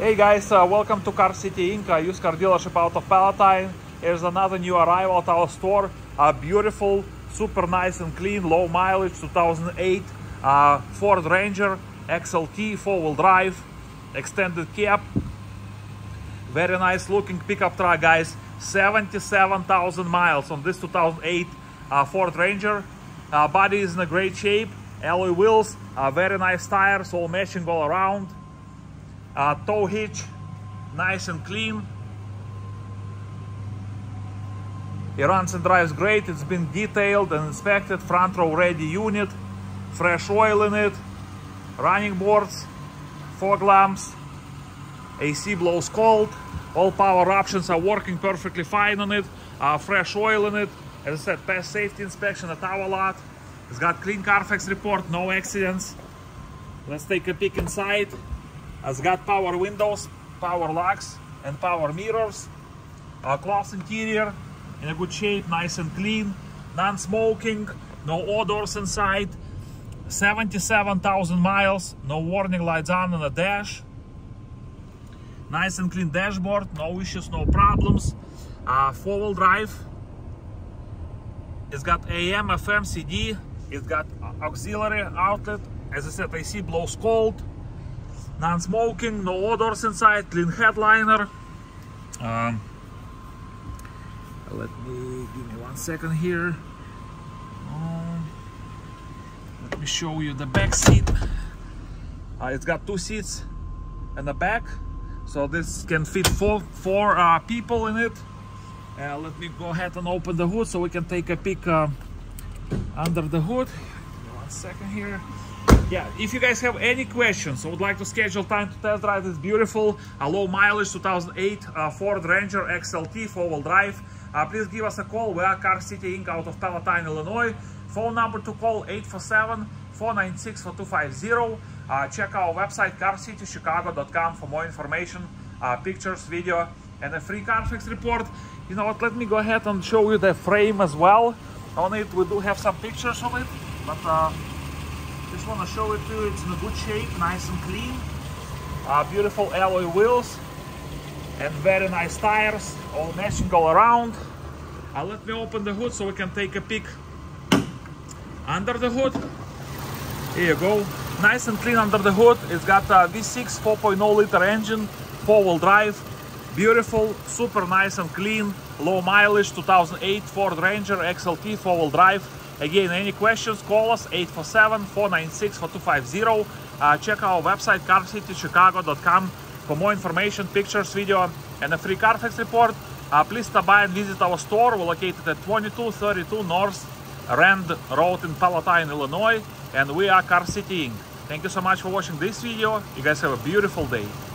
Hey guys, uh, welcome to Car City Inc., a used car dealership out of Palatine. Here's another new arrival at our store. A beautiful, super nice and clean, low mileage 2008 uh, Ford Ranger XLT four-wheel drive, extended cab. Very nice looking pickup truck, guys. 77,000 miles on this 2008 uh, Ford Ranger. Uh, body is in a great shape. Alloy wheels, uh, very nice tires, all matching all around. Uh, tow hitch, nice and clean. It runs and drives great. It's been detailed and inspected. Front row ready unit. Fresh oil in it. Running boards. Fog lamps. AC blows cold. All power options are working perfectly fine on it. Uh, fresh oil in it. As I said, past safety inspection at our lot. It's got clean Carfax report, no accidents. Let's take a peek inside. It's got power windows, power locks, and power mirrors. A cloth interior in a good shape, nice and clean. Non-smoking, no odors inside. 77,000 miles, no warning lights on on the dash. Nice and clean dashboard, no issues, no problems. Uh, Four-wheel drive. It's got AM, FM, CD. It's got auxiliary outlet. As I said, AC blows cold. Non-smoking, no odors inside, clean headliner. Um, let me, give me one second here. Um, let me show you the back seat. Uh, it's got two seats in the back. So this can fit four, four uh, people in it. Uh, let me go ahead and open the hood so we can take a peek uh, under the hood. One second here. Yeah, if you guys have any questions or would like to schedule time to test drive this beautiful a low mileage 2008 uh, Ford Ranger XLT four-wheel drive, uh, please give us a call. We are Car City Inc. out of Palatine, Illinois. Phone number to call 847-496-4250. Uh, check our website carcitychicago.com for more information, uh, pictures, video, and a free Carfax report. You know what, let me go ahead and show you the frame as well. On it, we do have some pictures of it, but uh, just want to show it to you. It's in a good shape, nice and clean. Uh, beautiful alloy wheels and very nice tires, all matching all around. Uh, let me open the hood so we can take a peek under the hood. Here you go. Nice and clean under the hood. It's got a V6 4.0 liter engine, four-wheel drive. Beautiful, super nice and clean, low mileage 2008 Ford Ranger XLT four-wheel drive. Again, any questions, call us 847-496-4250. Uh, check our website carcitychicago.com for more information, pictures, video, and a free Carfax report. Uh, please stop by and visit our store. We're located at 2232 North Rand Road in Palatine, Illinois. And we are Car City Inc. Thank you so much for watching this video. You guys have a beautiful day.